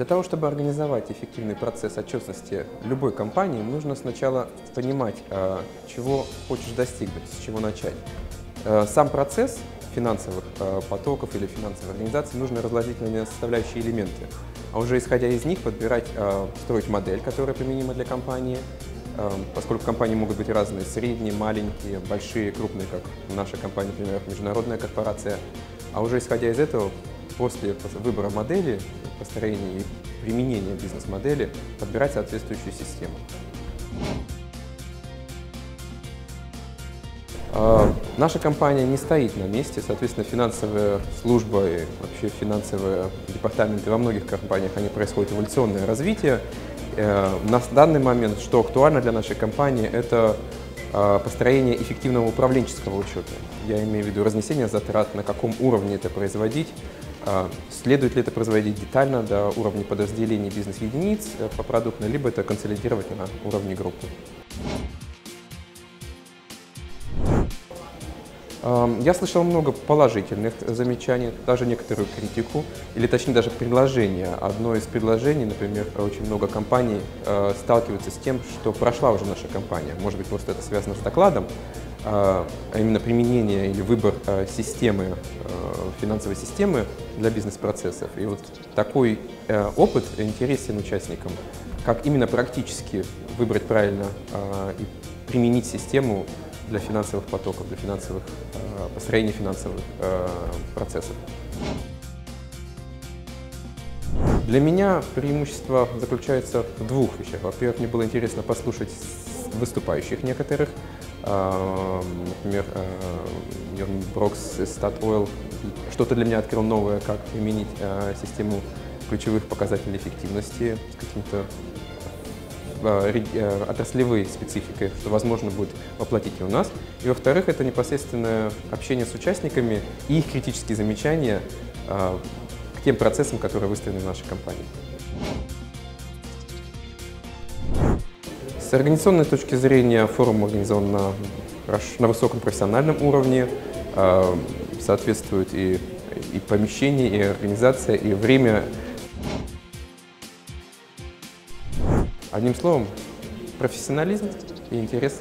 Для того, чтобы организовать эффективный процесс отчетности любой компании, нужно сначала понимать, э, чего хочешь достигнуть, с чего начать. Э, сам процесс финансовых э, потоков или финансовой организации нужно разложить на составляющие элементы, а уже исходя из них подбирать, строить модель, которая применима для компании, поскольку компании могут быть разные, средние, маленькие, большие, крупные, как наша компания, например, международная корпорация. А уже исходя из этого, после выбора модели, построения и применения бизнес-модели, подбирать соответствующую систему. А, наша компания не стоит на месте, соответственно, финансовая служба и вообще финансовые департаменты во многих компаниях, они происходят эволюционное развитие. Э, на данный момент, что актуально для нашей компании, это а, построение эффективного управленческого учета. Я имею в виду разнесение затрат, на каком уровне это производить, следует ли это производить детально до уровня подразделений бизнес-единиц э, по продукту, либо это консолидировать на уровне группы. Я слышал много положительных замечаний, даже некоторую критику, или точнее даже предложения. Одно из предложений, например, очень много компаний э, сталкиваются с тем, что прошла уже наша компания. Может быть, просто это связано с докладом, а, а именно применение или выбор э, системы, финансовой системы для бизнес-процессов. И вот такой опыт интересен участникам, как именно практически выбрать правильно и применить систему для финансовых потоков, для финансовых, э, построения финансовых э, процессов. Для меня преимущество заключается в двух вещах. Во-первых, мне было интересно послушать выступающих некоторых, э, например, Йорн Брокс из Statoil что-то для меня открыл новое, как применить систему ключевых показателей эффективности с каким-то Э, э, отраслевой спецификой, что возможно будет воплотить и у нас. И во-вторых, это непосредственное общение с участниками и их критические замечания э, к тем процессам, которые выстроены в нашей компании. С организационной точки зрения форум организован на, на высоком профессиональном уровне, соответствует и, и помещение, и организация, и время. Одним словом, профессионализм и интерес